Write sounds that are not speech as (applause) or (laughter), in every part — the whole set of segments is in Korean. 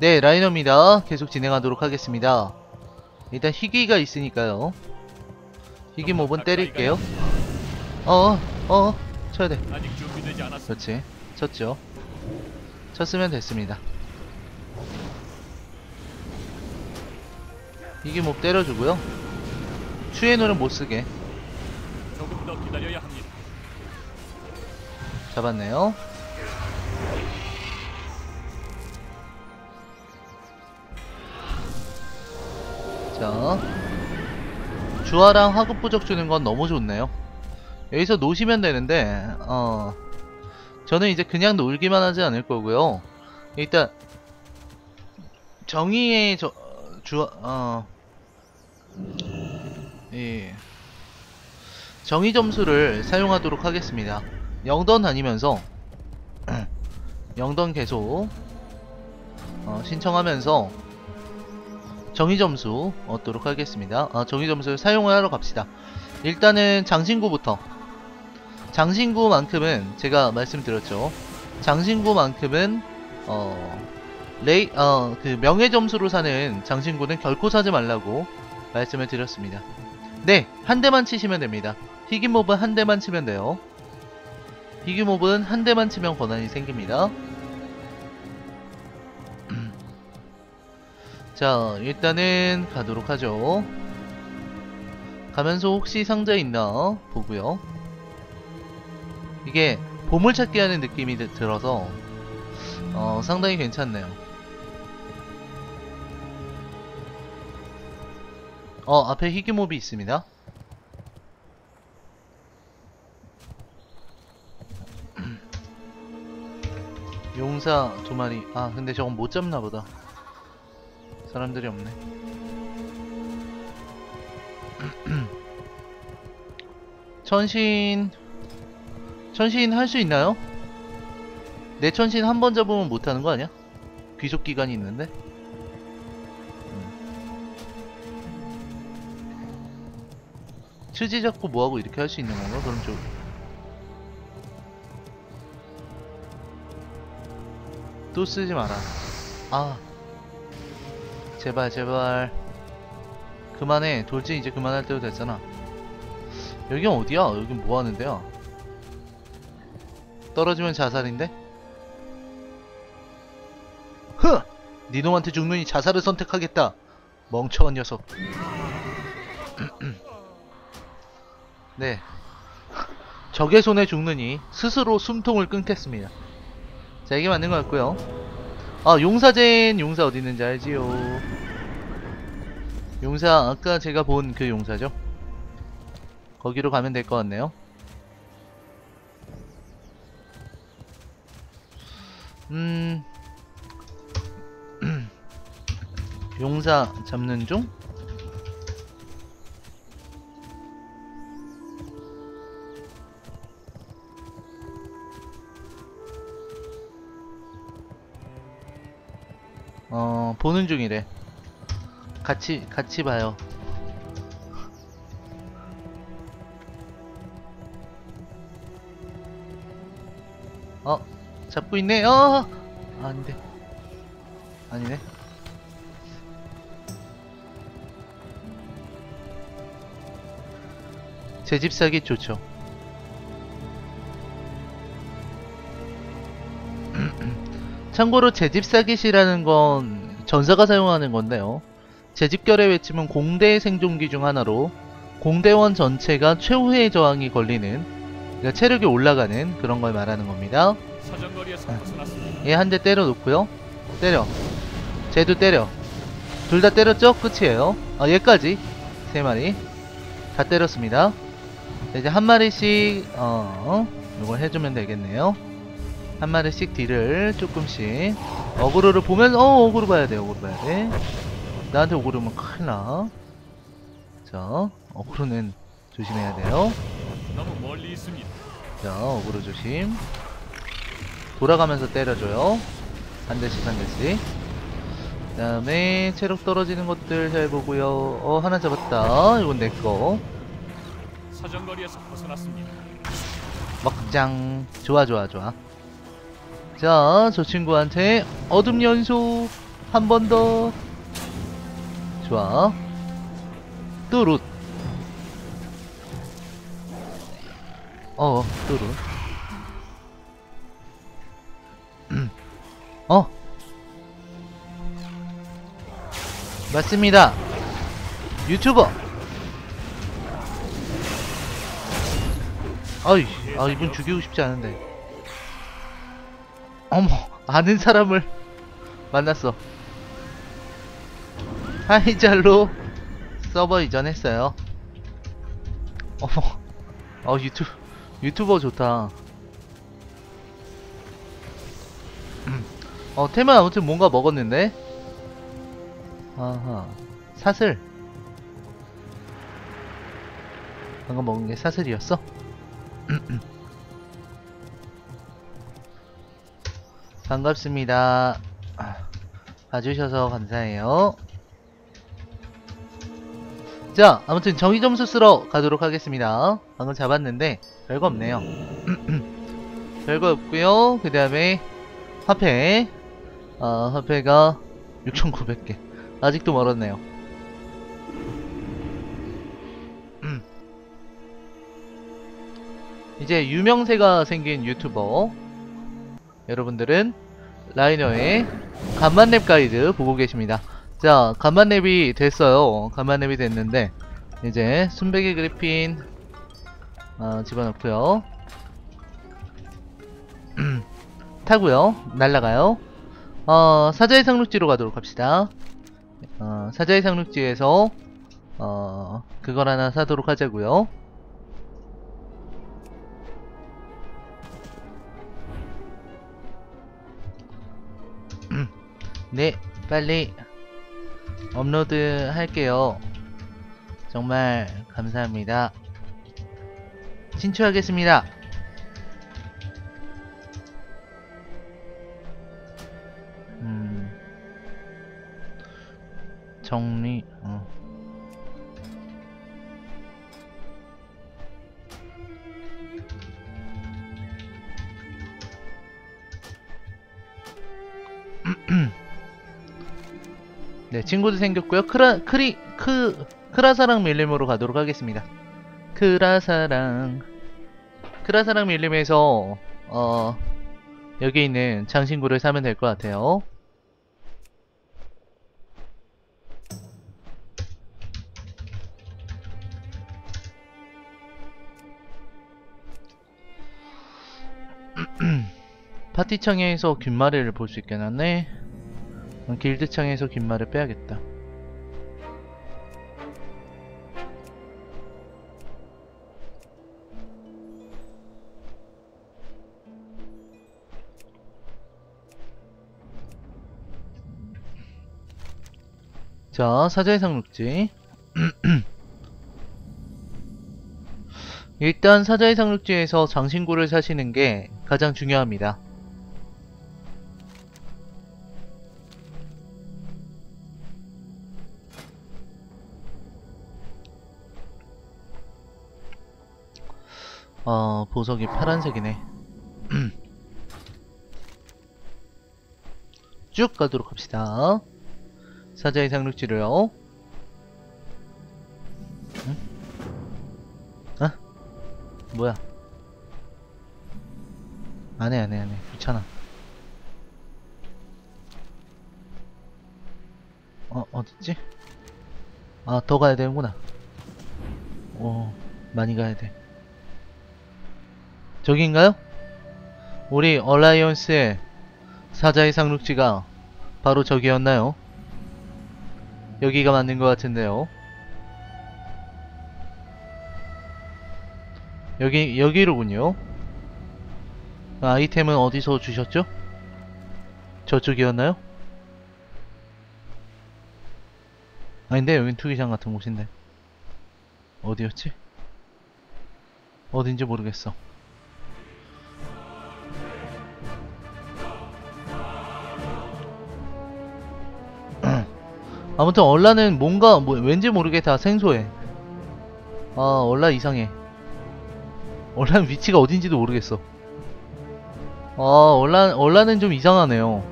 네, 라이너입니다. 계속 진행하도록 하겠습니다. 일단 희귀가 있으니까요. 희귀 몹은 때릴게요. 어, 어, 쳐야 돼. 아직 준비되지 않았어. 그렇지. 쳤죠. 쳤으면 됐습니다. 희귀 몹 때려주고요. 추에노는 못쓰게. 잡았네요. 자, 주화랑 화급 부적 주는 건 너무 좋네요. 여기서 놓으시면 되는데, 어, 저는 이제 그냥 놀기만 하지 않을 거고요. 일단, 정의의 저, 주, 어, 예. 정의 점수를 사용하도록 하겠습니다. 영던 다니면서 (clears throat) 영던 계속 어, 신청하면서 정의 점수 얻도록 하겠습니다. 아, 정의 점수를 사용을 하러 갑시다. 일단은 장신구부터 장신구만큼은 제가 말씀드렸죠. 장신구만큼은 어 레이 어 그 명예 점수로 사는 장신구는 결코 사지 말라고 말씀을 드렸습니다. 네, 한 대만 치시면 됩니다. 희귀 몹은 한 대만 치면 돼요. 희귀 몹은 한 대만 치면 권한이 생깁니다. 자, 일단은 가도록 하죠. 가면서 혹시 상자 있나 보고요. 이게 보물찾기 하는 느낌이 드- 들어서 어, 상당히 괜찮네요. 어, 앞에 희귀몹이 있습니다. (clears throat) 용사 두 마리. 아, 근데 저건 못 잡나 보다. 사람들이 없네. (clears throat) 천신. 천신 할 수 있나요? 내 천신 한 번 잡으면 못 하는 거 아니야? 귀속 기간이 있는데? 치지 잡고 뭐하고 이렇게 할 수 있는 건가? 그럼 좀 또 쓰지 마라. 아. 제발, 제발. 그만해. 돌진 이제 그만할 때도 됐잖아. 여긴 어디야? 여긴 뭐 하는 데야? 떨어지면 자살인데? 흐! 니놈한테 죽느니 자살을 선택하겠다. 멍청한 녀석. (clears throat) 네. 적의 손에 죽느니 스스로 숨통을 끊겠습니다. 자, 이게 맞는 것 같고요. 아, 용사젠 용사 어디 있는지 알지요. 용사, 아까 제가 본 그 용사죠. 거기로 가면 될 것 같네요. 음, (clears throat) 용사 잡는 중? 보는 중이래. 같이, 같이 봐요. 어, 잡고 있네. 어! 아닌데. 아니네. 제 집 사기 좋죠. (clears throat) 참고로 제 집 사깃이라는 건 전사가 사용하는 건데요. 제집결의 외침은 공대의 생존기 중 하나로 공대원 전체가 최후의 저항이 걸리는 그러니까 체력이 올라가는 그런 걸 말하는 겁니다. 벗어났습니다. 얘한대 때려 놓고요. 때려. 쟤도 때려. 둘 다 때렸죠? 끝이에요. 아, 얘까지. 세 마리. 다 때렸습니다. 자, 이제 한 마리씩, 어, 이걸 해주면 되겠네요. 한 마리씩 딜을 조금씩. 어그로를 보면, 어, 어그로 봐야 돼, 어그로 봐야 돼. 나한테 어그로면 큰일 나. 자, 어그로는 조심해야 돼요. 너무 멀리 있습니다. 자, 어그로 조심. 돌아가면서 때려줘요. 한 대씩 한 대씩. 그 다음에 체력 떨어지는 것들 잘 보고요. 어, 하나 잡았다. 이건 내 거. 사정거리에서 벗어났습니다. 먹장. 좋아, 좋아, 좋아. 자, 저 친구한테 어둠 연소. 한번 더. 좋아. 또 룻. 어, 또 룻. (clears throat) 어. 맞습니다. 유튜버. 아이, 아, 이분 죽이고 싶지 않은데. 어머, 아는 사람을 만났어. 하이잘로 서버 이전했어요. 어머, 어, 유튜, 유튜버 좋다. 음. 어, 테마 아무튼 뭔가 먹었는데? 아하, 사슬. 방금 먹은 게 사슬이었어? (clears throat) 반갑습니다. 아, 봐주셔서 감사해요. 자, 아무튼 정의 점수 쓰러 가도록 하겠습니다. 방금 잡았는데 별거 없네요. (clears throat) 별거 없고요. 그 다음에 화폐, 어, 화폐가 6,900개. 아직도 멀었네요. 음. (clears throat) 이제 유명세가 생긴 유튜버 여러분들은 라이너의 간만랩 가이드 보고 계십니다. 자, 간만랩이 됐어요. 간만랩이 됐는데 이제 순백의 그리핀 어, 집어넣고요. (clears throat) 타고요. 날라가요. 어, 사자의 상륙지로 가도록 합시다. 어, 사자의 상륙지에서 어, 그걸 하나 사도록 하자고요. 네, 빨리 업로드 할게요. 정말 감사합니다. 친추하겠습니다. 음, 정리, 어. (clears throat) 네, 친구도 생겼고요. 크라, 크리, 크, 크라사랑 밀림으로 가도록 하겠습니다. 크라사랑. 크라사랑 밀림에서, 어, 여기 있는 장신구를 사면 될 것 같아요. (clears throat) 파티창에서 균마리를 볼 수 있게 해놨네. 길드창에서 균마를 빼야겠다. 자, 사자의 상륙지. (clears throat) 일단 사자의 상륙지에서 장신구를 사시는 게 가장 중요합니다. 어, 보석이 파란색이네. (clears throat) 쭉 가도록 합시다. 사자의 상륙지로요. 응? 어? 뭐야? 안해 안해 안해 귀찮아. 어 어딨지? 아 더 가야 되는구나. 오 많이 가야 돼. 저기인가요? 우리 얼라이언스의 사자의 상륙지가 바로 저기였나요? 여기가 맞는 것 같은데요. 여기, 여기로군요. 아, 아이템은 어디서 주셨죠? 저쪽이었나요? 아닌데, 여긴 투기장 같은 곳인데. 어디였지? 어딘지 모르겠어. 아무튼 얼라는 뭔가 뭐, 왠지 모르게 다 생소해. 아 얼라 이상해. 얼라는 위치가 어딘지도 모르겠어. 아 얼라 얼라는 좀 이상하네요.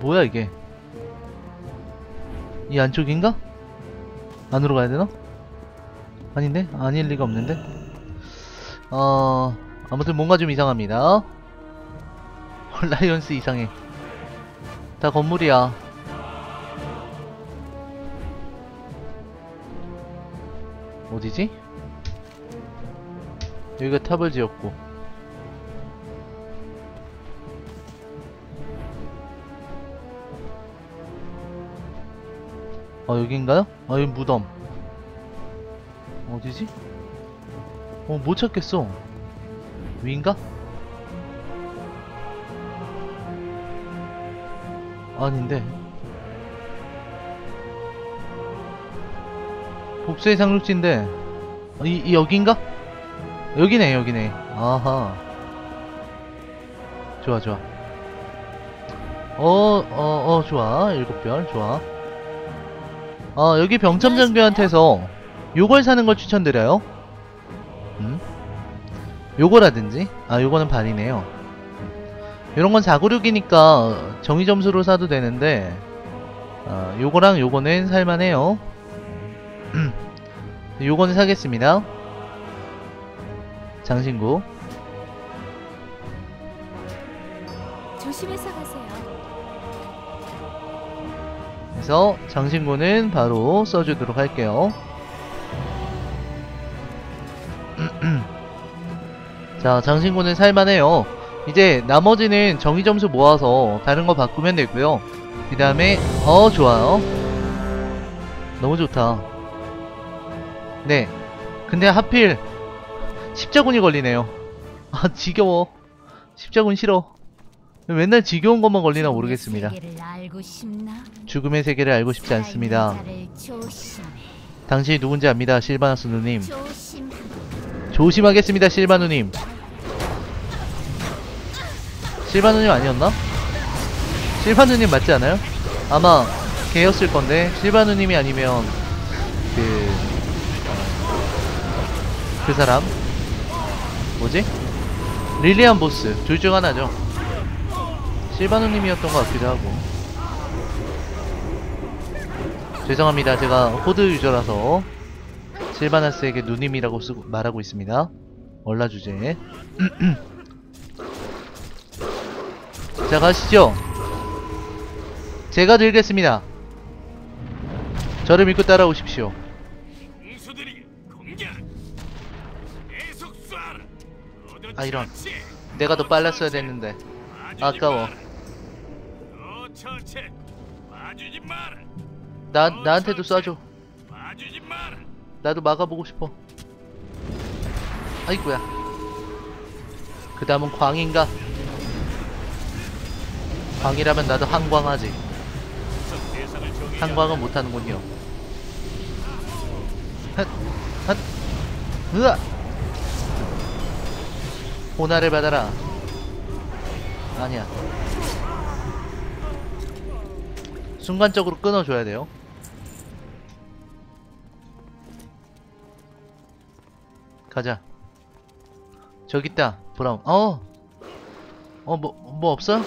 뭐야 이게? 이 안쪽인가? 안으로 가야 되나? 아닌데? 아닐 리가 없는데? 어... 아무튼 뭔가 좀 이상합니다. (laughs) 라이언스 이상해. 다 건물이야. 어디지? 여기가 탑을 지었고. 어, 여긴가요? 아, 여기 무덤. 어디지? 어, 못 찾겠어. 위인가? 아닌데. 복수의 상륙지인데. 어, 이, 이 여긴가? 여기네, 여기네. 아하. 좋아, 좋아. 어, 어, 어, 좋아. 일곱 별, 좋아. 어, 여기 병참 장교한테서 요걸 사는 걸 추천드려요. 음? 요거라든지. 아, 요거는 반이네요. 요런 건 496이니까 정의 점수로 사도 되는데, 어, 요거랑 요거는 살만해요. 요거는 사겠습니다. 장신구. 조심해서 가세요. 그래서 장신구는 바로 써주도록 할게요. (clears throat) 자, 장신구는 살만해요. 이제 나머지는 정의 점수 모아서 다른 거 바꾸면 되고요. 그 다음에 어 좋아요. 너무 좋다. 네. 근데 하필 십자군이 걸리네요. (laughs) 아 지겨워. 십자군 싫어. 맨날 지겨운 것만 걸리나 모르겠습니다. 죽음의 세계를 알고 싶지 않습니다. 당신이 누군지 압니다, 실바나스 누님. 조심. 조심하겠습니다, 실바 누님. 실바 누님 아니었나? 실바 누님 맞지 않아요? 아마 걔였을 건데 실바 누님이 아니면 그... 그 사람? 뭐지? 릴리안 보스. 둘 중 하나죠. 실바누님이었던 것 같기도 하고. 죄송합니다. 제가 호드 유저라서 실바나스에게 누님이라고 쓰고 말하고 있습니다. 얼라 주제. (clears throat) 자 가시죠. 제가 들겠습니다. 저를 믿고 따라오십시오 아, 이런. 내가 더 빨랐어야 됐는데 아까워. 나, 나한테도 쏴줘. 나도 막아보고 싶어 아이고야 그 다음은 광인가 광이라면 나도 정해야 한광은 못하는군요 핫, 핫, 으아! 호나를 받아라. 아니야. 순간적으로 끊어줘야 돼요. 가자. 저기 있다 브라운. 어! 어 뭐 뭐 없어?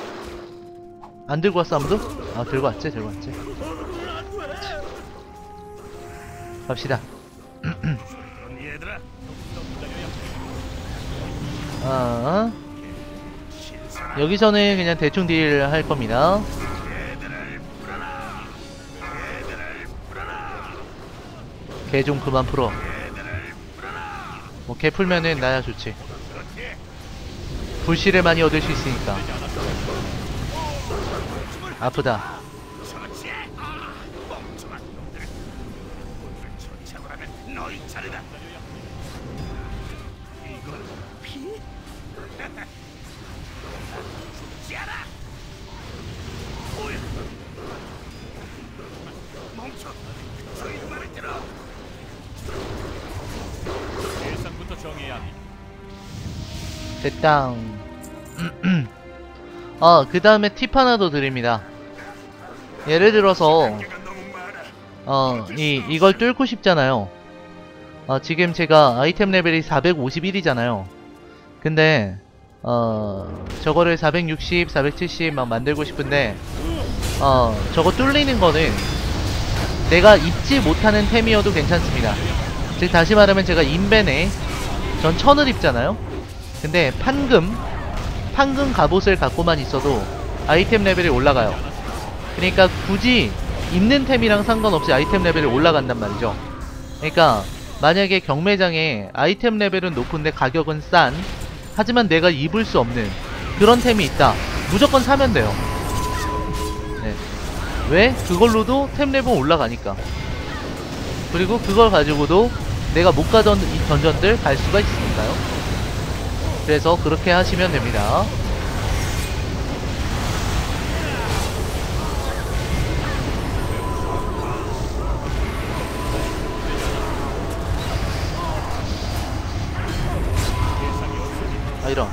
안 들고 왔어 아무도? 아 들고 왔지 들고 왔지. 갑시다 (clears throat) 아 여기서는 그냥 대충 딜 할 겁니다. 개 좀 그만 풀어. 뭐 개 풀면은 나야 좋지. 불씨를 많이 얻을 수 있으니까. 아프다 됐당 (clears throat) 어, 그 다음에 팁 하나 더 드립니다 예를 들어서. 어, 이, 이걸 뚫고 싶잖아요. 어, 지금 제가 아이템 레벨이 451이잖아요. 근데, 어, 저거를 460, 470 막 만들고 싶은데, 어, 저거 뚫리는 거는, 내가 입지 못하는 템이어도 괜찮습니다. 즉 다시 말하면 제가 인벤에 전 천을 입잖아요. 근데 판금 판금 갑옷을 갖고만 있어도 아이템 레벨이 올라가요. 그러니까 굳이 입는 템이랑 상관없이 아이템 레벨이 올라간단 말이죠. 그러니까 만약에 경매장에 아이템 레벨은 높은데 가격은 싼 하지만 내가 입을 수 없는 그런 템이 있다. 무조건 사면 돼요. 네. 왜? 그걸로도 템 레벨 올라가니까. 그리고 그걸 가지고도 내가 못 가던 이 던전들 갈 수가 있으니까요. 그래서 그렇게 하시면 됩니다. 아 이런.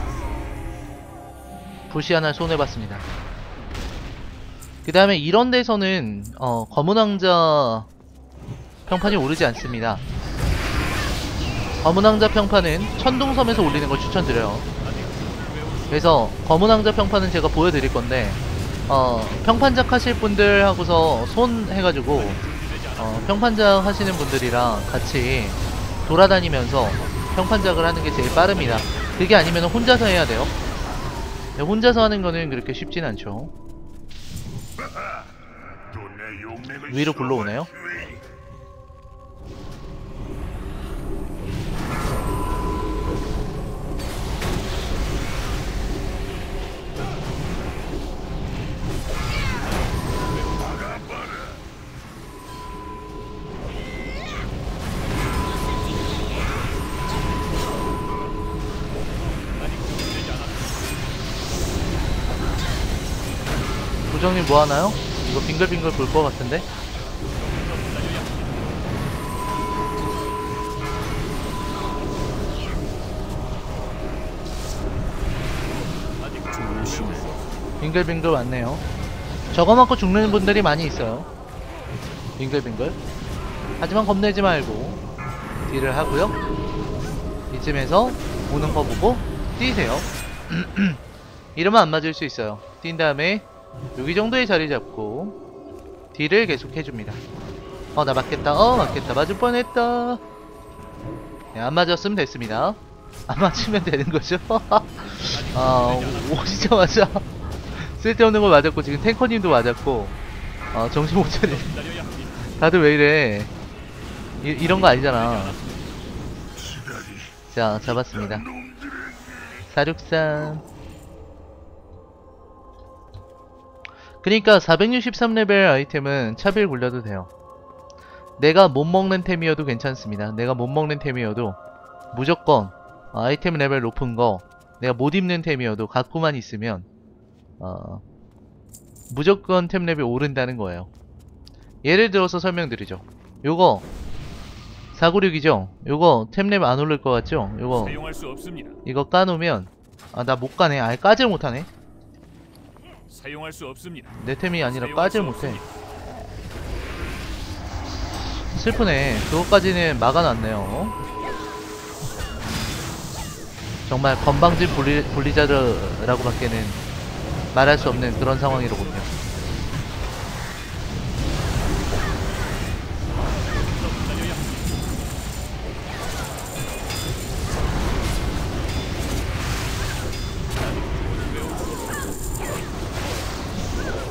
부시 하나 손해봤습니다. 그 다음에 이런 데서는 어, 검은 왕자 평판이 오르지 않습니다 검은 왕자 평판은 천둥섬에서 올리는 걸 추천드려요. 그래서 검은 왕자 평판은 제가 보여드릴 건데 어, 평판작 하실 분들 하고서 손 해가지고 어, 평판작 하시는 분들이랑 같이 돌아다니면서 평판작을 하는 게 제일 빠릅니다. 그게 아니면 혼자서 해야 돼요? 네, 혼자서 하는 거는 그렇게 쉽진 않죠. 위로 굴러오네요. 뭐 하나요? 이거 빙글빙글 돌 것 같은데? 빙글빙글 왔네요. 저거 맞고 죽는 분들이 많이 있어요. 빙글빙글. 하지만 겁내지 말고 딜을 하고요. 이쯤에서 오는 거 보고 뛰세요. (clears throat) 이러면 안 맞을 수 있어요. 뛴 다음에 여기 정도의 자리 잡고 딜을 계속 해줍니다. 어 나 맞겠다. 어 맞겠다. 맞을 뻔했다. 네, 안 맞았으면 됐습니다. 안 맞으면 되는 거죠. (laughs) 아 오시자마자 쓸데없는 걸 맞았고 지금 탱커님도 맞았고 어, 정신 못 차리. 다들 왜 이래? 이, 이런 거 아니잖아. 자 잡았습니다. 놈들에게 463 그니까 463레벨 아이템은 차별 굴려도 돼요. 내가 못 먹는 템이어도 괜찮습니다. 내가 못 먹는 템이어도 무조건 어, 아이템 레벨 높은 거 내가 못 입는 템이어도 갖고만 있으면 어, 무조건 템 레벨 오른다는 거예요. 예를 들어서 설명드리죠. 요거 496이죠? 요거 템 레벨 안 오를 것 같죠? 요거. 이거 까놓으면 아 나 못 까네. 아예 까질 못하네 사용할 수 없습니다. 내 템이 아니라 까질 수 못해. 슬프네 그것까지는 막아놨네요 정말 건방진 분리, 분리자드라고 밖에는 말할 수 없는 그런 상황이로군요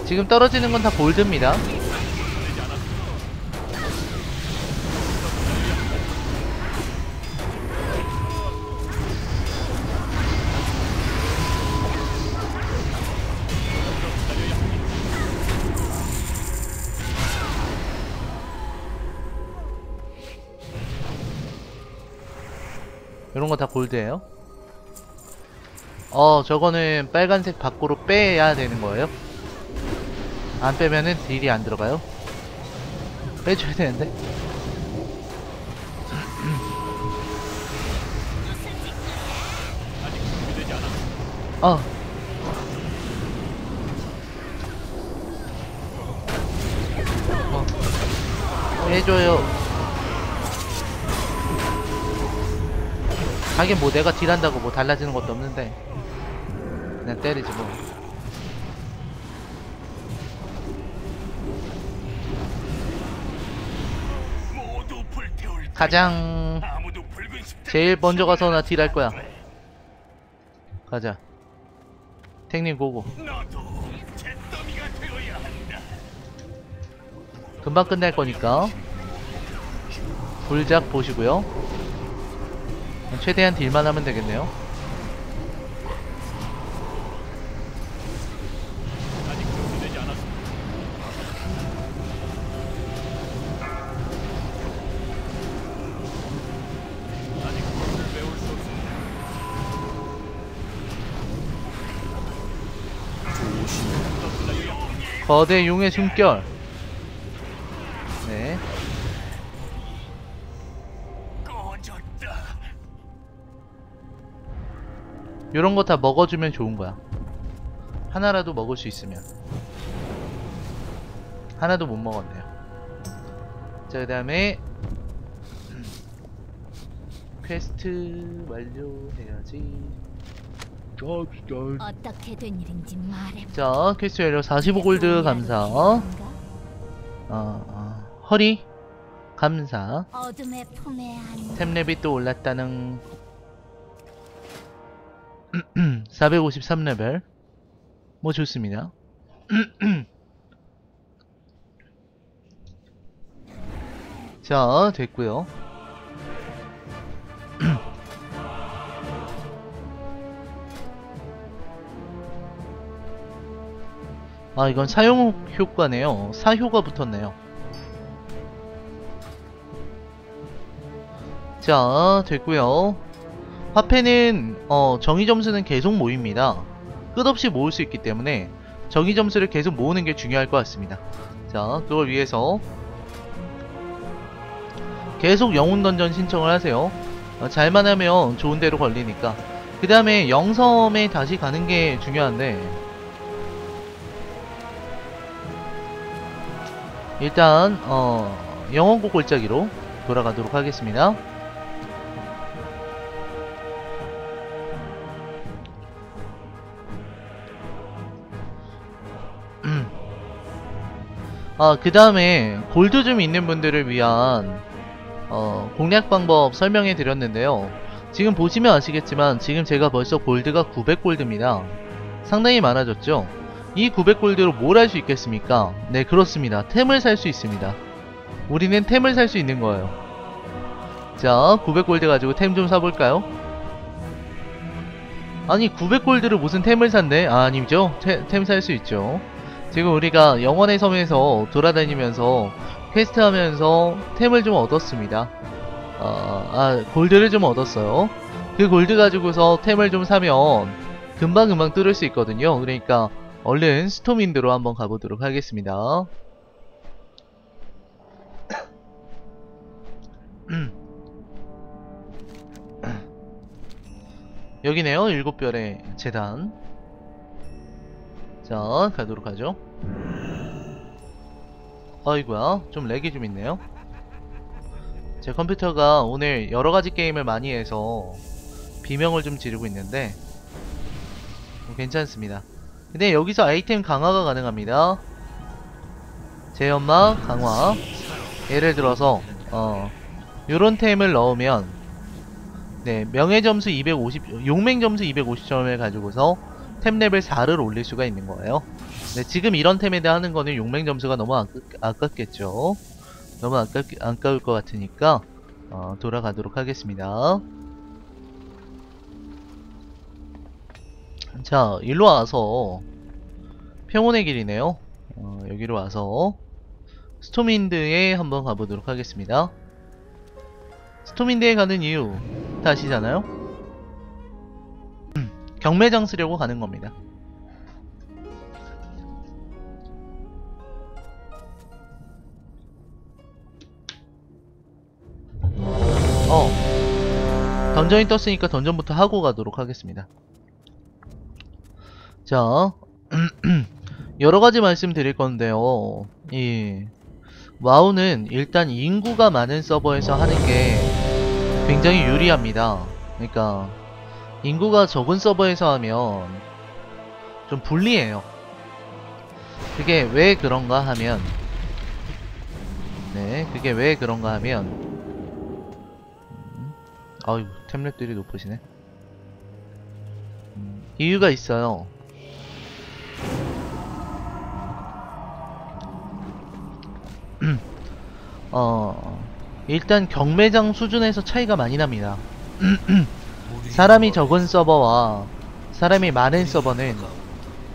지금 떨어지는 건 다 골드입니다 이런 거 다 골드예요. 어, 저거는 빨간색 밖으로 빼야 되는 거예요? 안 빼면은 딜이 안 들어가요? 빼줘야 되는데. (clears throat) 어. 어. 해줘요. 하긴 뭐 내가 딜한다고 뭐 달라지는 것도 없는데 그냥 때리지 뭐. 가장 제일 먼저 가서 나 딜할 거야. 가자. 탱님 고고. 금방 끝날 거니까. 불작 보시고요. 최대한 딜만 하면 되겠네요. 거대 용의 숨결. 네. 요런 거 다 먹어주면 좋은 거야. 하나라도 먹을 수 있으면. 하나도 못 먹었네요. 자, 그 다음에, 퀘스트 완료해야지. 어떻게 된 일인지 말해. 자, 퀘스트 완료. 45골드 감사. 어, 어, 허리? 감사. 템랩이 또 올랐다는. (clears throat) 453레벨. 뭐 좋습니다. (clears throat) 자 됐고요 아 이건 사용 효과네요. 사효가 붙었네요. 자 됐고요. 화폐는 어, 정의 점수는 계속 모입니다. 끝없이 모을 수 있기 때문에 정의 점수를 계속 모으는 게 중요할 것 같습니다. 자 그걸 위해서 계속 영웅 던전 신청을 하세요. 어, 잘만 하면 좋은 데로 걸리니까. 그 다음에 영섬에 다시 가는 게 중요한데 일단 어, 영원고 골짜기로 돌아가도록 하겠습니다 아, 그 다음에 골드 좀 있는 분들을 위한 어, 공략 방법 설명해 드렸는데요. 지금 보시면 아시겠지만 지금 제가 벌써 골드가 900골드입니다. 상당히 많아졌죠? 이 900골드로 뭘 할 수 있겠습니까? 네, 그렇습니다. 템을 살 수 있습니다. 우리는 템을 살 수 있는 거예요. 자, 900골드 가지고 템 좀 사볼까요? 아니, 900골드로 무슨 템을 샀네? 아, 아니죠. 템 살 수 있죠. 지금 우리가 영원의 섬에서 돌아다니면서 퀘스트 하면서 템을 좀 얻었습니다. 어, 아, 골드를 좀 얻었어요. 그 골드 가지고서 템을 좀 사면 금방금방 뚫을 수 있거든요. 그러니까 얼른 스톰윈드로 한번 가보도록 하겠습니다. (clears throat) 여기네요. 일곱 별의 제단. 자, 가도록 하죠. 아이고야, 좀 렉이 좀 있네요. 제 컴퓨터가 오늘 여러가지 게임을 많이 해서 비명을 좀 지르고 있는데 뭐 괜찮습니다. 근데 여기서 아이템 강화가 가능합니다. 제연막 강화 예를 들어서 어 요런 템을 넣으면 네 명예 점수 250 용맹 점수 250점을 가지고서 템 레벨 4를 올릴 수가 있는 거예요. 네, 지금 이런 템에 대한 하는 거는 용맹 점수가 너무 아깝, 아깝겠죠. 너무 아깝, 아까울 것 같으니까 어, 돌아가도록 하겠습니다. 자, 일로 와서 평온의 길이네요. 어, 여기로 와서 스톰윈드에 한번 가보도록 하겠습니다. 스톰윈드에 가는 이유 다 아시잖아요? 경매장 쓰려고 가는 겁니다. 어. 던전이 떴으니까 던전부터 하고 가도록 하겠습니다. 자, (clears throat) 여러가지 말씀드릴 건데요. 이, 와우는 일단 인구가 많은 서버에서 하는 게 굉장히 유리합니다. 그러니까, 인구가 적은 서버에서 하면 좀 불리해요. 그게 왜 그런가 하면 네, 그게 왜 그런가 하면 아이고 템랩들이 높으시네 음, 이유가 있어요 (clears throat) 어 일단 경매장 수준에서 차이가 많이 납니다 (clears throat) 사람이 적은 서버와 사람이 많은 서버는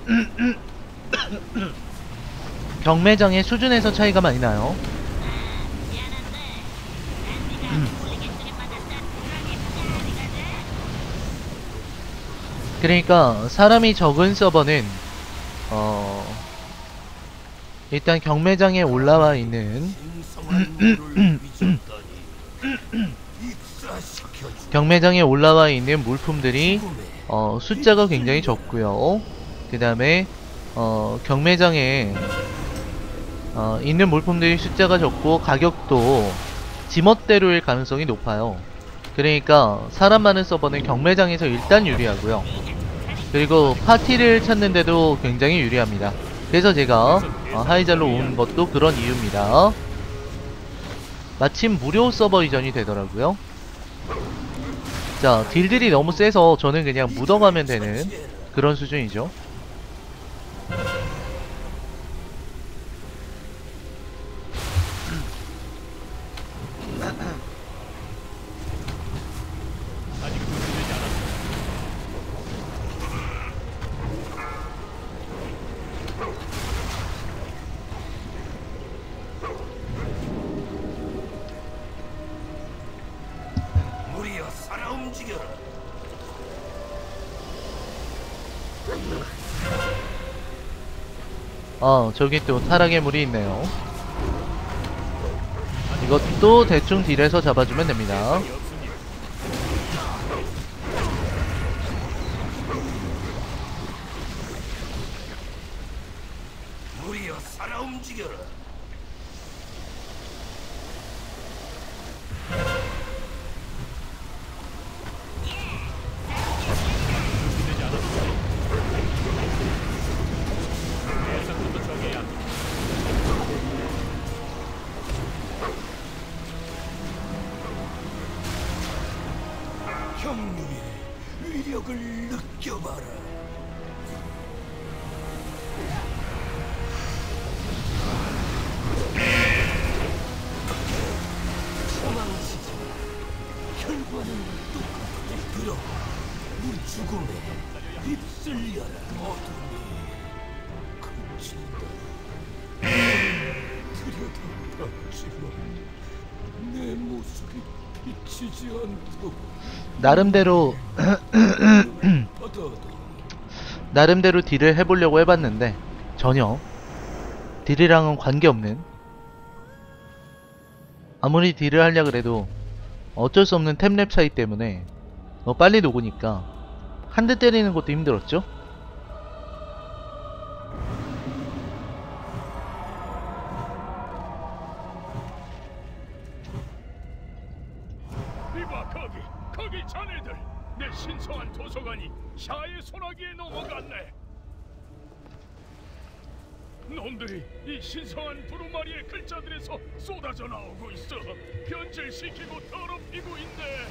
(clears throat) 경매장의 수준에서 차이가 많이 나요. 그러니까 사람이 적은 서버는 어 일단 경매장에 올라와 있는 경매장에 올라와 있는 물품들이 어, 숫자가 굉장히 적고요. 그 다음에 어, 경매장에 어, 있는 물품들이 숫자가 적고 가격도 지멋대로일 가능성이 높아요. 그러니까 사람 많은 서버는 경매장에서 일단 유리하고요. 그리고 파티를 찾는데도 굉장히 유리합니다. 그래서 제가 어, 하이잘로 온 것도 그런 이유입니다. 마침 무료 서버 이전이 되더라고요. 자, 딜들이 너무 세서 저는 그냥 묻어가면 되는 그런 수준이죠. 저기 또 타락의 물이 있네요. 이것도 대충 딜에서 잡아주면 됩니다. 나름대로, 나름대로 딜을 해보려고 해봤는데, 전혀, 딜이랑은 관계없는, 아무리 딜을 하려 그래도, 어쩔 수 없는 템랩 차이 때문에, 어, 빨리 녹으니까, 한 대 때리는 것도 힘들었죠? 이봐 거기 거기 자네들. 내 신성한 도서관이 샤의 소나기에 넘어갔네. 놈들이 이 신성한 부루마리의 글자들에서 쏟아져 나오고 있어. 변질시키고 더럽히고 있네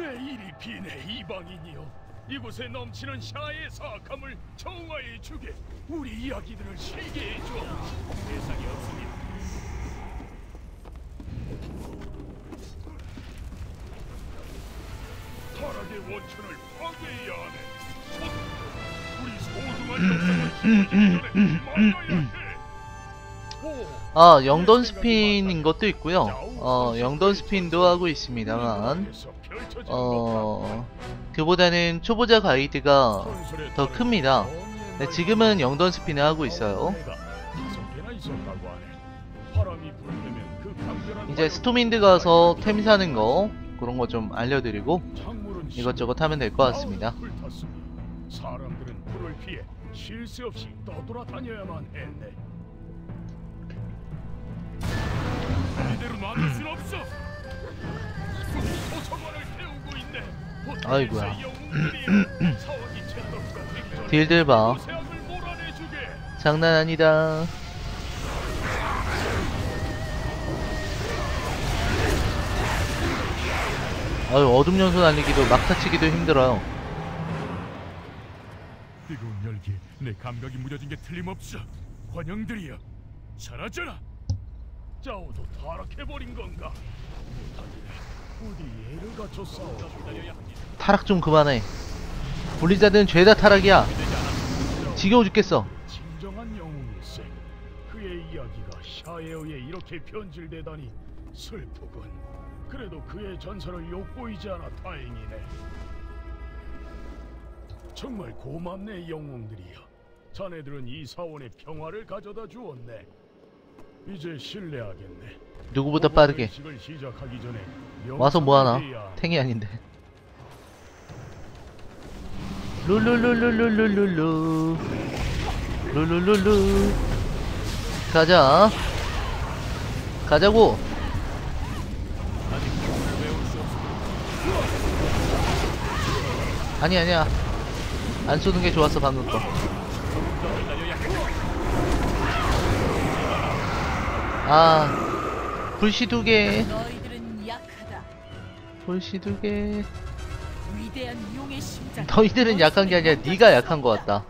내 일이 비네 이방인이여. 이곳에 넘치는 샤의 사악함을 정화해 주게. 우리 이야기들을 실게 해줘 세상이 없습니다 타락의 원천을 파괴해야 하네. 소- 우리 소중한 역사를 지키기 전에 막아야 해 오, 아, 영던 스핀인 것도 있고요. 어, 영던 스핀도 하고 있습니다만, 어 그보다는 초보자 가이드가 더 큽니다. 먼 네, 지금은 영던 스피너 하고 있어요. 그 이제 스톰윈드 가서 템 사는 거 그런 거 좀 알려드리고 이것저것 하면 될 것 같습니다. 사람들은 불을 피해 쉴 새 없이 떠돌아다녀야만 했네. 이대로 놔둘 순 없어. 아이고야. (clears throat) 딜들 봐. 장난 아니다. 아유 어둠 연소 날리기도 막타치기도 힘들어요. 뜨거운 열기에 내 감각이 무뎌진 게 틀림없어. 환영들이여, 사라져라. 짜오도 타락해버린 건가? 못하기 타락 좀 그만해. 블리자드는 죄다 타락이야. 지겨워 죽겠어. 진정한 영웅일세. 그의 이야기가 샤에어에 이렇게 변질되다니 슬프군. 그래도 그의 전설을 욕보이지 않아 다행이네. 정말 고맙네 영웅들이여. 자네들은 이 사원에 평화를 가져다 주었네. 이제 실례하겠네. 누구보다 빠르게. 와서 뭐하나? 탱이 아닌데. 룰룰룰룰룰룰루. 룰룰룰루 가자. 가자고. 아니 아니야. 안 쏘는 게 좋았어 방금 거. 아, 불씨 두 개, 너희들은 약하다. 불씨 두 개. 너희들은 약한 게 아니라 네가 약한 것 같다.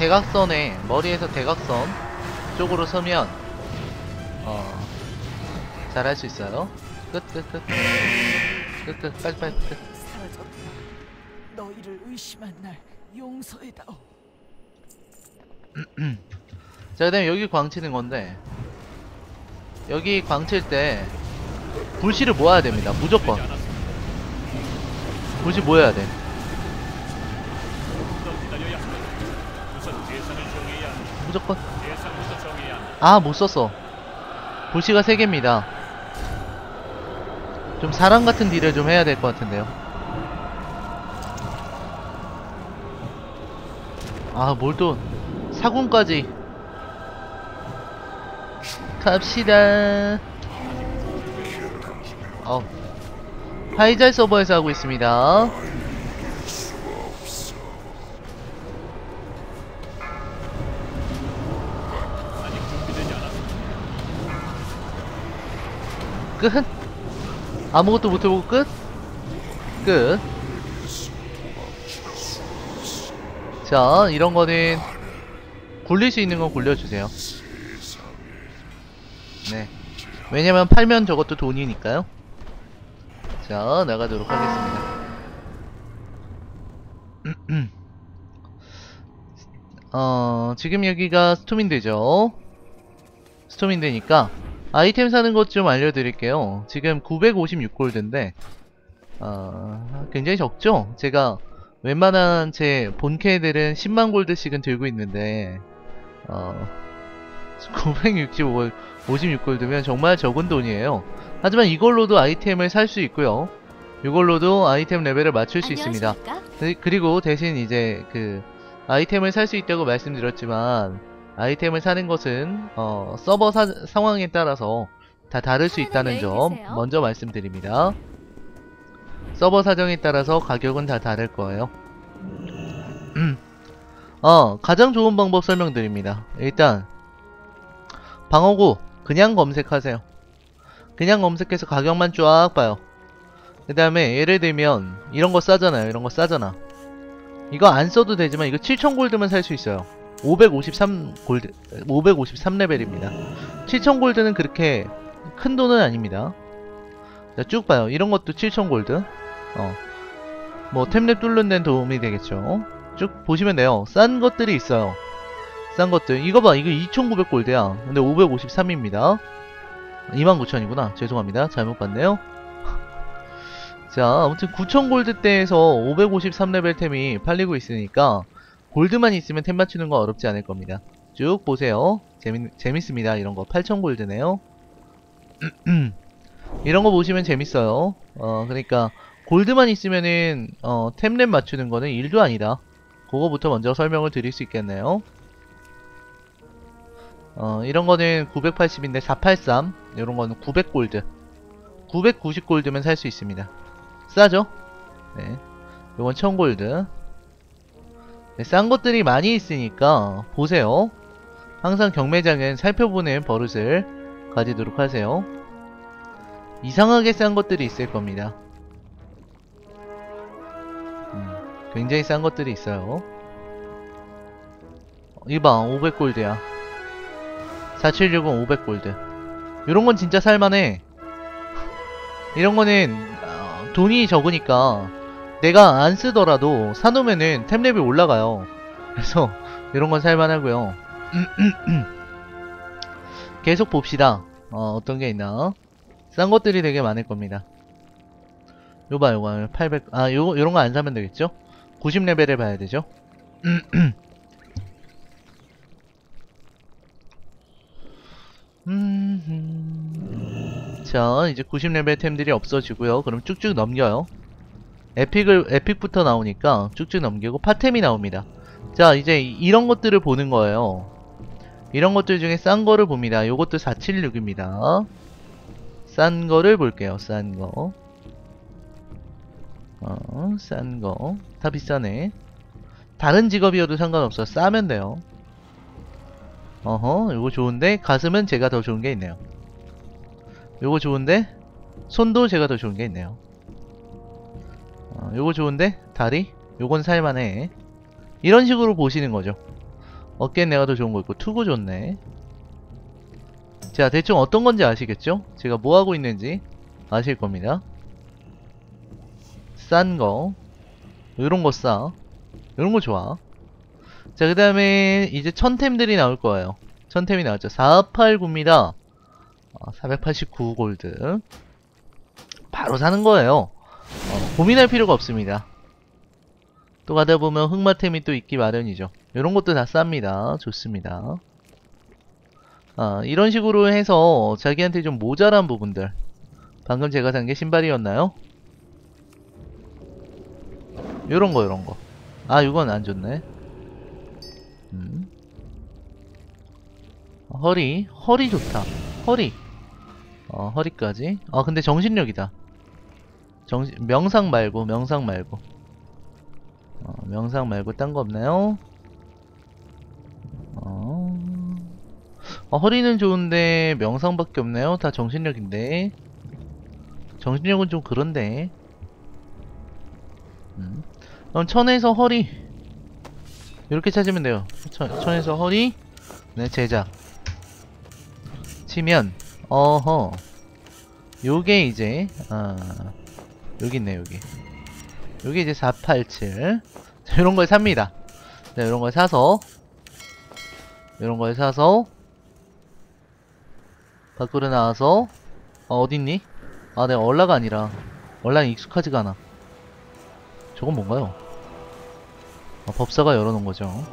대각선에 머리에서 대각선 쪽으로 서면 어 잘할 수 있어요. 끝끝 끝. 끝끝 빨리 빨리 끝. 사라졌다. 너희를 의심한 날 용서해다오. (clears throat) 자 그다음에 여기 광치는 건데 여기 광칠 때 불씨를 모아야 됩니다. 무조건. 불씨 모여야 돼. 무조건. 아, 못 썼어. 불씨가 3개입니다. 좀 사람 같은 딜을 좀 해야 될 것 같은데요. 아, 뭘 또, 사군까지. 갑시다. 어. 하이잘 서버에서 하고 있습니다. 끝. 아무것도 못 해보고 끝. 끝. 자, 이런 거는 굴릴 수 있는 건 굴려주세요. 네. 왜냐면 팔면 저것도 돈이니까요. 자, 나가도록 하겠습니다. (clears throat) 어, 지금 여기가 스톰인데죠. 스톰인데니까 아이템 사는 것 좀 알려드릴게요. 지금 956골드인데 어, 굉장히 적죠? 제가 웬만한 제 본캐들은 10만 골드씩은 들고 있는데 어, 965골 56골드면 정말 적은 돈이에요. 하지만 이걸로도 아이템을 살 수 있고요. 이걸로도 아이템 레벨을 맞출 수 있습니다. 안녕하십니까? 그- 그리고 대신 이제 그 아이템을 살 수 있다고 말씀드렸지만 아이템을 사는 것은 어, 서버 사- 상황에 따라서 다 다를 수 있다는 점. 먼저 말씀드립니다. 서버 사정에 따라서 가격은 다 다를 거예요. (clears throat) 어, 가장 좋은 방법 설명드립니다. 일단 방어구 그냥 검색하세요. 그냥 검색해서 가격만 쫙 봐요. 그 다음에 예를 들면 이런 거 싸잖아요. 이런 거 싸잖아. 이거 안 써도 되지만 이거 7000 골드만 살수 있어요. 553 골드, 553 레벨입니다. 7000 골드는 그렇게 큰 돈은 아닙니다. 자, 쭉 봐요. 이런 것도 7천 골드. 어. 뭐 템랩 뚫는 데는 도움이 되겠죠. 쭉 보시면 돼요. 싼 것들이 있어요. 싼 것들. 이거 봐. 이거 2,900 골드야. 근데 553입니다. 29,000이구나. 죄송합니다. 잘못 봤네요. (laughs) 자, 아무튼 9,000 골드대에서 553레벨 템이 팔리고 있으니까 골드만 있으면 템 맞추는 거 어렵지 않을 겁니다. 쭉 보세요. 재밌, 재밌습니다. 이런 거. 8,000 골드네요. (clears throat) 이런 거 보시면 재밌어요. 어, 그러니까 골드만 있으면은 어, 템랩 맞추는 거는 일도 아니다. 그거부터 먼저 설명을 드릴 수 있겠네요. 어, 이런 거는 980인데 483. 이런 거는 900골드. 990골드면 살 수 있습니다. 싸죠? 네. 요건 1000골드. 네, 싼 것들이 많이 있으니까 보세요. 항상 경매장은 살펴보는 버릇을 가지도록 하세요. 이상하게 싼 것들이 있을 겁니다. 음, 굉장히 싼 것들이 있어요. 어, 이봐, 500골드야. 4760 500골드. 이런 건 진짜 살만해. 이런 거는 어, 돈이 적으니까 내가 안 쓰더라도 사놓으면은 템랩이 올라가요. 그래서 (laughs) 이런 건 살만하고요. (clears throat) 계속 봅시다. 어, 어떤 게 있나? 싼 것들이 되게 많을 겁니다. 요봐, 요거, 800, 아, 요, 요런 거 안 사면 되겠죠? 90레벨을 봐야 되죠? (clears throat) 음, 자, 이제 90레벨 템들이 없어지고요. 그럼 쭉쭉 넘겨요. 에픽을, 에픽부터 나오니까 쭉쭉 넘기고 파템이 나옵니다. 자, 이제 이- 이런 것들을 보는 거예요. 이런 것들 중에 싼 거를 봅니다. 요것도 476입니다. 싼 거를 볼게요. 싼 거. 어, 싼 거. 다 비싸네. 다른 직업이어도 상관없어. 싸면 돼요. 어허, 요거 좋은데, 가슴은 제가 더 좋은 게 있네요. 요거 좋은데, 손도 제가 더 좋은 게 있네요. 어, 요거 좋은데, 다리? 요건 살만해. 이런 식으로 보시는 거죠. 어깨는 내가 더 좋은 거 있고, 투구 좋네. 자, 대충 어떤 건지 아시겠죠? 제가 뭐 하고 있는지 아실 겁니다. 싼 거. 요런 거 싸. 요런 거 좋아. 자, 그 다음에 이제 천템들이 나올 거예요. 천템이 나왔죠. 489입니다. 489 골드. 바로 사는 거예요. 어, 고민할 필요가 없습니다. 또 가다 보면 흑마템이 또 있기 마련이죠. 요런 것도 다 쌉니다. 좋습니다. 아, 이런 식으로 해서 자기한테 좀 모자란 부분들. 방금 제가 산 게 신발이었나요? 요런 거, 요런 거. 아, 이건 안 좋네. 음. 어, 허리, 허리 좋다. 허리. 어, 허리까지. 아, 근데 정신력이다. 정신, 명상 말고, 명상 말고. 어, 명상 말고 딴 거 없나요? 어. 어, 허리는 좋은데 명상밖에 없네요. 다 정신력인데. 정신력은 좀 그런데. 음. 그럼 천에서 허리. 이렇게 찾으면 돼요. 천, 천에서 허리. 네, 제작. 치면, 어허. 요게 이제, 아, 여기 있네, 여기. 요게 이제 487. 자, 요런 걸 삽니다. 자, 요런 걸 사서, 요런 걸 사서, 밖으로 나와서, 어, 어딨니? 아, 내가 얼라가 아니라, 얼라는 익숙하지가 않아. 저건 뭔가요? 아, 법사가 열어놓은 거죠.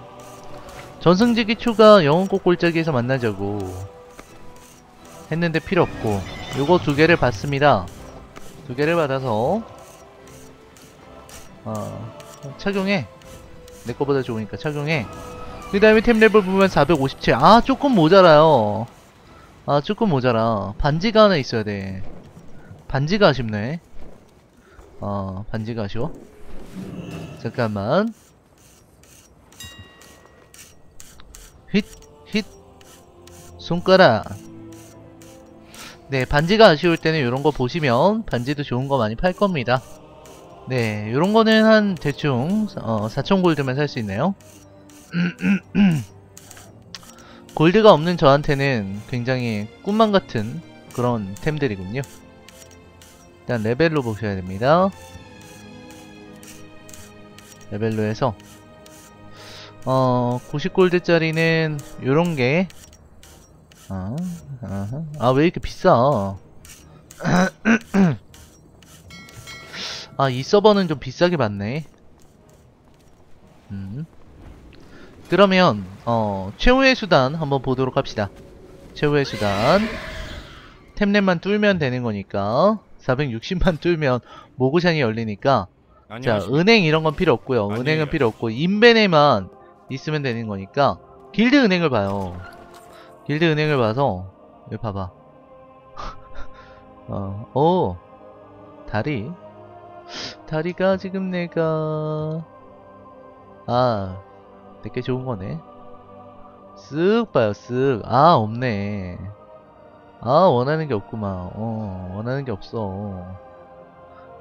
전승지기 추가 영혼 꽃 골짜기에서 만나자고 했는데 필요 없고 요거 두 개를 받습니다. 두 개를 받아서 어, 착용해. 내 거보다 좋으니까 착용해. 그 다음에 템 레벨 보면 457. 아 조금 모자라요. 아 조금 모자라. 반지가 하나 있어야 돼. 반지가 아쉽네. 어 반지가 아쉬워. 잠깐만. 힛, 힛, 손가락. 네, 반지가 아쉬울 때는 이런 거 보시면 반지도 좋은 거 많이 팔 겁니다. 네, 이런 거는 한 대충 어, 4천 골드면 살 수 있네요. (clears throat) 골드가 없는 저한테는 굉장히 꿈만 같은 그런 템들이군요. 일단 레벨로 보셔야 됩니다. 레벨로 해서 어 90골드짜리는 요런게 아, 아, 왜 이렇게 비싸? (clears throat) 아, 이 서버는 좀 비싸게 받네. 음. 그러면, 어, 최후의 수단 한번 보도록 합시다. 최후의 수단. 템랩만 뚫면 되는 거니까. 460만 뚫면 모구샹이 열리니까. 자, 은행 이런 건 필요 없고요. 안녕히 은행은. 필요 없고, 인벤에만 있으면 되는 거니까. 길드 은행을 봐요. 길드 은행을 봐서, 여기 봐봐. (laughs) 어, 오, 다리. 다리가 지금 내가, 아, 되게 좋은 거네. 쓱 봐요, 쓱. 아, 없네. 아, 원하는 게 없구만. 어, 원하는 게 없어.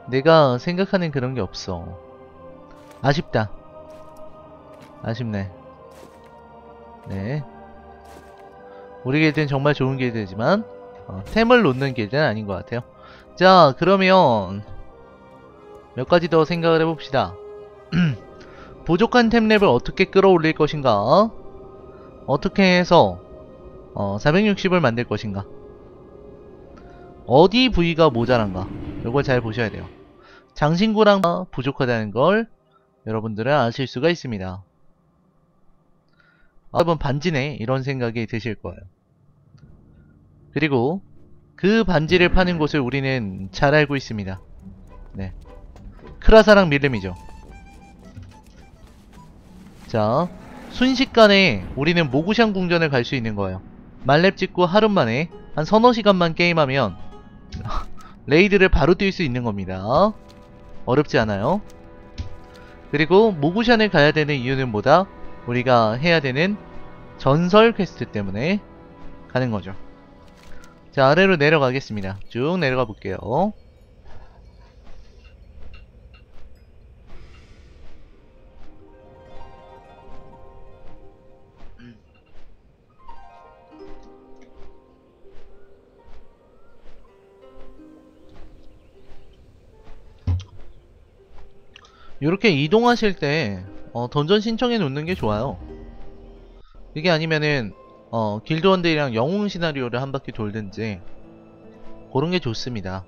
내가 생각하는 그런 게 없어. 아쉽다. 아쉽네. 네. 우리 길드는 정말 좋은 길드지만, 어, 템을 놓는 길드는 아닌 것 같아요. 자, 그러면, 몇 가지 더 생각을 해봅시다. (clears throat) 부족한 템 랩을 어떻게 끌어올릴 것인가? 어떻게 해서, 어, 460을 만들 것인가? 어디 부위가 모자란가? 이걸 잘 보셔야 돼요. 장신구랑 부족하다는 걸 여러분들은 아실 수가 있습니다. 아, 여러분 반지네 이런 생각이 드실 거예요. 그리고 그 반지를 파는 곳을 우리는 잘 알고 있습니다. 네, 크라사랑 밀름이죠. 자, 순식간에 우리는 모구샹 궁전을 갈 수 있는 거예요. 말렙 찍고 하루 만에 한 서너 시간만 게임하면 (laughs) 레이드를 바로 뛸 수 있는 겁니다. 어렵지 않아요. 그리고 모구샨을 가야 되는 이유는 뭐다? 우리가 해야 되는 전설 퀘스트 때문에 가는 거죠. 자, 아래로 내려가겠습니다. 쭉 내려가 볼게요. 이렇게 이동하실 때 어, 던전 신청해 놓는 게 좋아요. 이게 아니면은 어, 길드원들이랑 영웅 시나리오를 한 바퀴 돌든지 그런 게 좋습니다.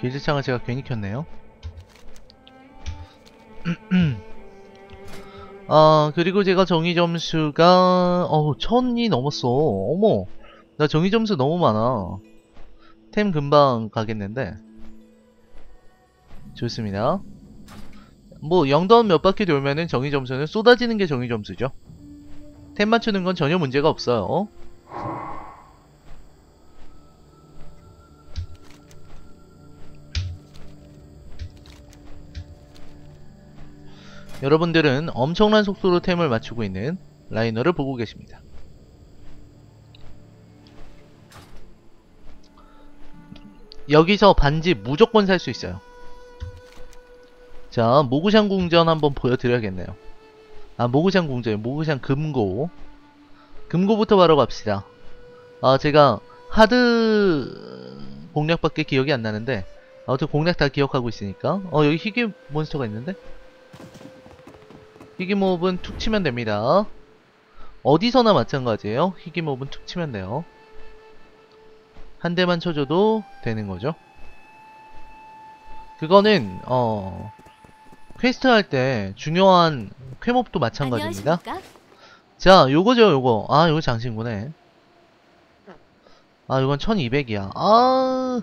길드창을 제가 괜히 켰네요. (clears throat) 아, 그리고 제가 정의 점수가, 어우, 천이 넘었어. 어머, 나 정의 점수 너무 많아. 템 금방 가겠는데. 좋습니다. 뭐, 영던 몇 바퀴 돌면은 정의 점수는 쏟아지는 게 정의 점수죠. 템 맞추는 건 전혀 문제가 없어요. 여러분들은 엄청난 속도로 템을 맞추고 있는 라이너를 보고 계십니다. 여기서 반지 무조건 살 수 있어요. 자, 모구샹 궁전 한번 보여드려야겠네요. 아, 모구샹 궁전, 모구샹 금고. 금고부터 바로 갑시다. 아, 제가 하드 공략밖에 기억이 안 나는데, 아무튼 공략 다 기억하고 있으니까. 어, 여기 희귀 몬스터가 있는데? 희귀 몹은 툭 치면 됩니다. 어디서나 마찬가지예요. 희귀 몹은 툭 치면 돼요. 한 대만 쳐줘도 되는 거죠. 그거는 어 퀘스트 할 때 중요한 퀘몹도 마찬가지입니다. 안녕하십니까? 자, 요거죠, 요거. 아, 요거 장신구네. 아, 요건 1200이야. 아,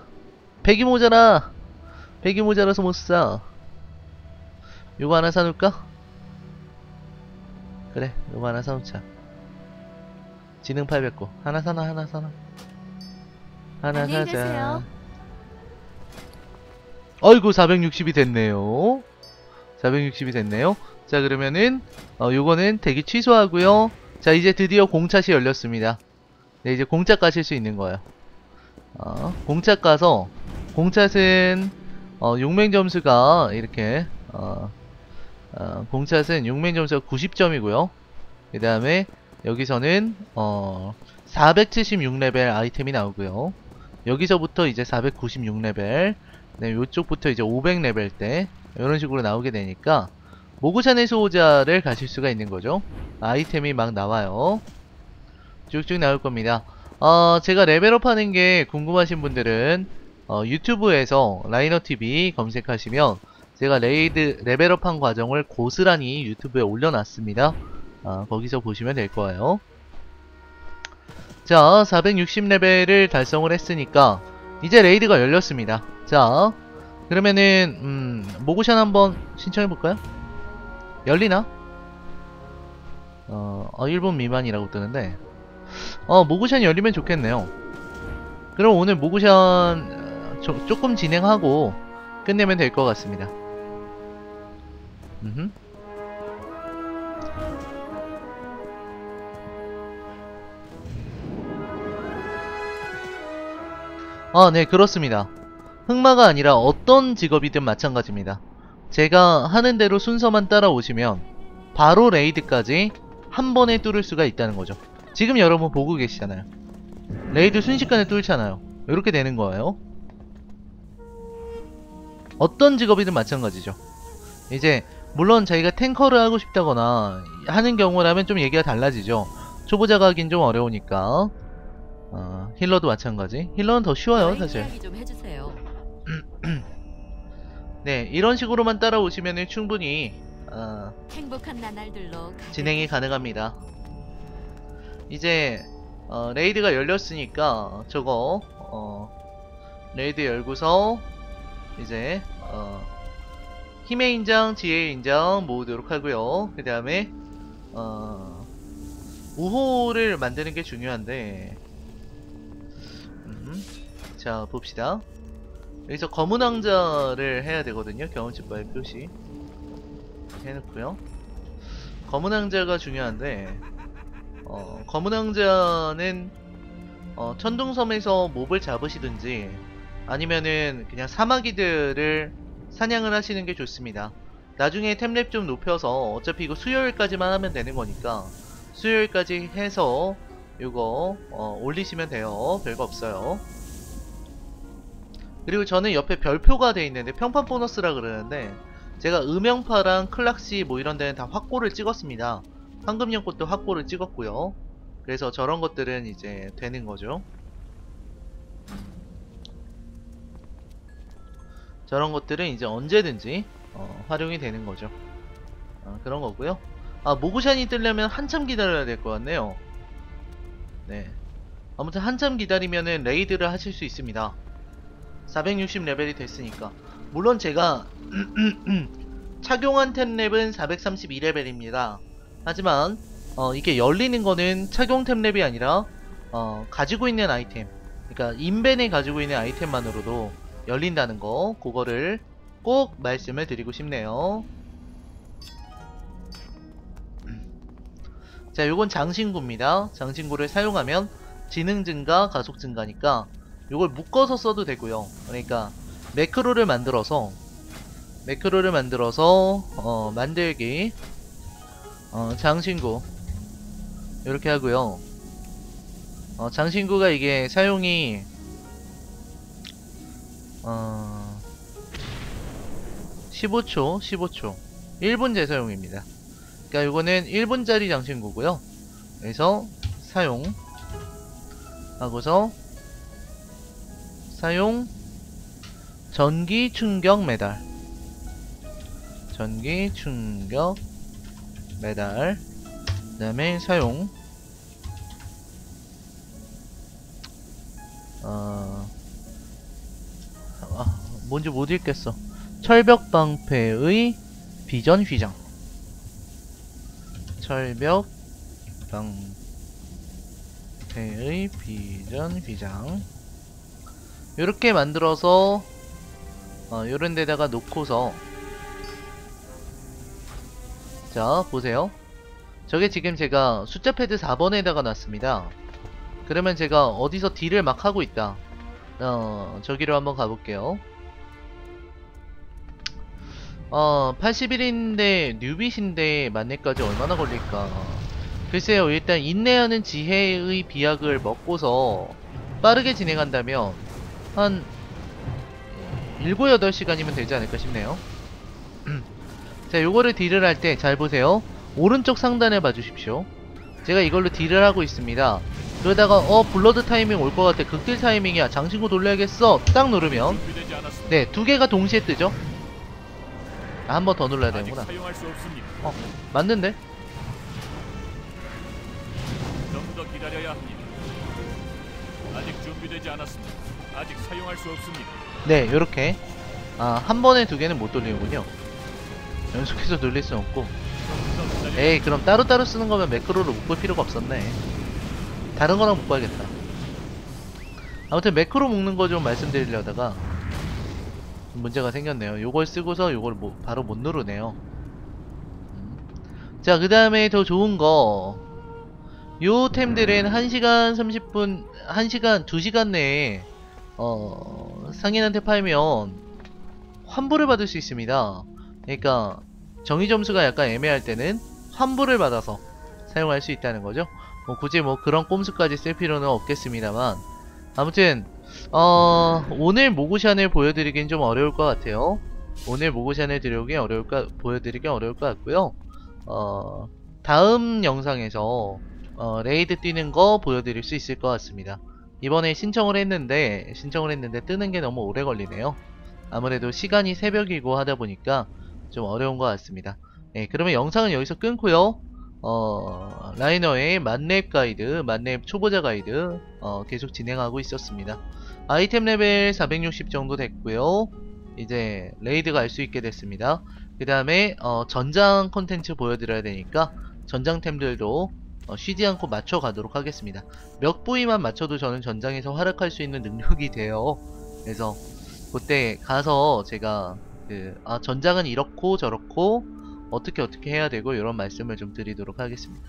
100이 모자라. 100이 모자라서 못 사. 요거 하나 사놓을까? 그래, 요거 하나 사놓자. 지능 800고. 하나 사놔, 하나 사놔. 하나 안녕히 사자. 계세요. 어이구, 460이 됐네요. 460이 됐네요. 자, 그러면은, 어, 요거는 대기 취소하고요 자, 이제 드디어 공차시 열렸습니다. 네, 이제 공차 가실 수 있는 거예요. 어, 공차 가서, 공차는, 어, 용맹 점수가 이렇게 어, 어, 공찻은 용맹 점수가 90점이고요. 그 다음에 여기서는 어, 476레벨 아이템이 나오고요. 여기서부터 이제 496레벨, 네, 요쪽부터 이제 500레벨 때 이런 식으로 나오게 되니까 모구샨의 수호자를 가실 수가 있는 거죠. 아이템이 막 나와요. 쭉쭉 나올 겁니다. 어, 제가 레벨업 하는 게 궁금하신 분들은 어, 유튜브에서 라이너TV 검색하시면 제가 레이드 레벨업 한 과정을 고스란히 유튜브에 올려놨습니다. 아, 거기서 보시면 될 거예요. 자, 460레벨을 달성을 했으니까 이제 레이드가 열렸습니다. 자, 그러면은 음, 모구션 한번 신청해볼까요? 열리나? 어, 어 1분 미만이라고 뜨는데 어, 모구션 열리면 좋겠네요. 그럼 오늘 모구션 어, 조, 조금 진행하고 끝내면 될 것 같습니다. 음흠. 아, 네, 그렇습니다. 흑마가 아니라 어떤 직업이든 마찬가지입니다. 제가 하는 대로 순서만 따라오시면 바로 레이드까지 한 번에 뚫을 수가 있다는 거죠. 지금 여러분 보고 계시잖아요. 레이드 순식간에 뚫잖아요. 이렇게 되는 거예요. 어떤 직업이든 마찬가지죠. 이제 물론 자기가 탱커를 하고 싶다거나 하는 경우라면 좀 얘기가 달라지죠. 초보자가 하긴 좀 어려우니까. 어, 힐러도 마찬가지. 힐러는 더 쉬워요, 사실. (clears throat) 네, 이런 식으로만 따라오시면 충분히 어, 진행이 가능합니다. 이제 어, 레이드가 열렸으니까 저거 어, 레이드 열고서 이제 어, 힘의 인장, 지혜의 인장 모으도록 하고요. 그 다음에 어, 우호를 만드는 게 중요한데 음, 자 봅시다. 여기서 검은 왕자를 해야 되거든요. 경험치 바의 표시 해놓고요. 검은 왕자가 중요한데 어, 검은 왕자는 어, 천둥섬에서 몹을 잡으시든지 아니면은 그냥 사마귀들을 사냥을 하시는 게 좋습니다. 나중에 템랩 좀 높여서 어차피 이거 수요일까지만 하면 되는 거니까 수요일까지 해서 이거 어, 올리시면 돼요. 별거 없어요. 그리고 저는 옆에 별표가 돼 있는데 평판 보너스라 그러는데 제가 음영파랑 클락시 뭐 이런 데는 다 확고를 찍었습니다. 황금연 꽃도 확보를 찍었고요. 그래서 저런 것들은 이제 되는 거죠. 저런 것들은 이제 언제든지 어, 활용이 되는 거죠. 어, 그런 거고요. 아 모구샨이 뜨려면 한참 기다려야 될 것 같네요. 네. 아무튼 한참 기다리면은 레이드를 하실 수 있습니다. 460 레벨이 됐으니까. 물론 제가 (clears throat) 착용한 템랩은 432레벨입니다. 하지만 어, 이게 열리는 거는 착용 템랩이 아니라 어, 가지고 있는 아이템 그러니까 인벤에 가지고 있는 아이템만으로도 열린다는 거 그거를 꼭 말씀을 드리고 싶네요 자 요건 장신구입니다 장신구를 사용하면 지능 증가 가속 증가니까 요걸 묶어서 써도 되고요 그러니까 매크로를 만들어서 매크로를 만들어서 어, 만들기 어, 장신구 이렇게 하고요. 어, 장신구가 이게 사용이 어, 15초, 15초, 1분 재사용입니다. 그러니까 이거는 1분짜리 장신구고요. 그래서 사용 하고서 사용 전기 충격 메달. 전기 충격 메달. 그 다음에 사용. 어... 아, 뭔지 못 읽겠어. 철벽 방패의 비전 휘장. 철벽 방패의 비전 휘장 이렇게 만들어서 어, 요런 데다가 놓고서 자 보세요. 저게 지금 제가 숫자 패드 4번에다가 놨습니다. 그러면 제가 어디서 딜을 막 하고 있다. 어 저기로 한번 가볼게요. 어 81인데 뉴빗인데 만렙까지 얼마나 걸릴까. 글쎄요 일단 인내하는 지혜의 비약을 먹고서 빠르게 진행한다면 한 7, 8시간이면 되지 않을까 싶네요 자 요거를 딜을 할 때 잘 보세요 오른쪽 상단에 봐주십시오 제가 이걸로 딜을 하고 있습니다 그러다가 어 블러드 타이밍 올 것 같아 극딜 타이밍이야 장신구 돌려야겠어 딱 누르면. 네 두 개가 동시에 뜨죠 한번 더 눌러야 되는구나. 어 맞는데? 좀더 기다려야 합니다. 아직 준비되지 않았습니다. 아직 사용할 수 없습니다. 네 요렇게. 아 한 번에 두 개는 못 돌리는군요. 연속해서 돌릴 순 없고. 에이 그럼 따로따로 쓰는 거면 매크로를 못 볼 필요가 없었네. 다른 거랑 묶어야겠다. 아무튼 매크로 묶는 거 좀 말씀드리려다가 좀 문제가 생겼네요. 요걸 쓰고서 요걸 뭐 바로 못 누르네요. 자 그 다음에 더 좋은 거. 요 템들은 1시간 30분 1시간 2시간 내에 어 상인한테 팔면 환불을 받을 수 있습니다 그러니까 정의 점수가 약간 애매할 때는 환불을 받아서 사용할 수 있다는 거죠. 뭐 굳이 뭐 그런 꼼수까지 쓸 필요는 없겠습니다만 아무튼 어 오늘 모구샨을 보여드리긴 좀 어려울 것 같아요. 오늘 모구샨을 들여오기 어려울 까 보여드리기 어려울 것 같고요. 어 다음 영상에서 어, 레이드 뛰는 거 보여드릴 수 있을 것 같습니다. 이번에 신청을 했는데 신청을 했는데 뜨는 게 너무 오래 걸리네요. 아무래도 시간이 새벽이고 하다 보니까 좀 어려운 것 같습니다. 네, 그러면 영상은 여기서 끊고요. 어, 라이너의 만렙 가이드, 만렙 초보자 가이드 어, 계속 진행하고 있었습니다. 아이템 레벨 460 정도 됐고요. 이제 raid 갈 수 있게 됐습니다. 그 다음에 어, 전장 콘텐츠 보여드려야 되니까 전장템들도 어, 쉬지 않고 맞춰가도록 하겠습니다. 몇 부위만 맞춰도 저는 전장에서 활약할 수 있는 능력이 돼요. 그래서 그때 가서 제가 그, 아, 전장은 이렇고 저렇고 어떻게 어떻게 해야 되고 이런 말씀을 좀 드리도록 하겠습니다.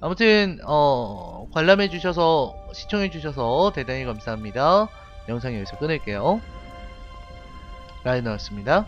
아무튼 어, 관람해 주셔서 시청해 주셔서 대단히 감사합니다. 영상 여기서 끊을게요. 라이너였습니다.